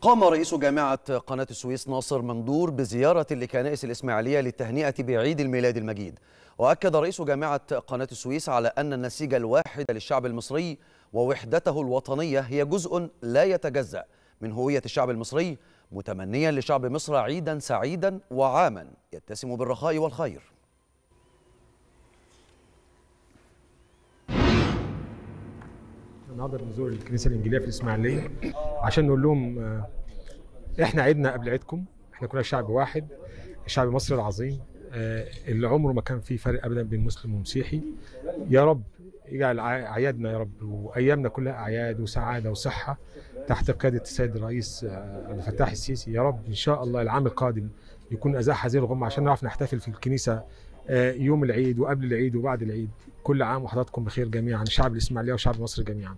قام رئيس جامعة قناة السويس ناصر مندور بزيارة لكنائس الإسماعيلية للتهنئة بعيد الميلاد المجيد. وأكد رئيس جامعة قناة السويس على أن النسيج الواحد للشعب المصري ووحدته الوطنية هي جزء لا يتجزأ من هوية الشعب المصري متمنيا لشعب مصر عيدا سعيدا وعاما. يتسم بالرخاء والخير. النهارده بنزور الكنيسة الإنجيلية في الإسماعيلية. عشان نقول لهم آه، إحنا عيدنا قبل عيدكم إحنا كنا شعب واحد شعب مصر العظيم آه، اللي عمره ما كان فيه فرق ابدا بين مسلم ومسيحي. يا رب يجعل اعيادنا يا رب وأيامنا كلها أعياد وسعادة وصحة تحت قيادة السيد الرئيس آه، عبد الفتاح السيسي. يا رب إن شاء الله العام القادم يكون أزاح هذه الغمة عشان نعرف نحتفل في الكنيسة يوم العيد وقبل العيد وبعد العيد. كل عام وحضراتكم بخير جميعا شعب الإسماعيلية وشعب مصر جميعا.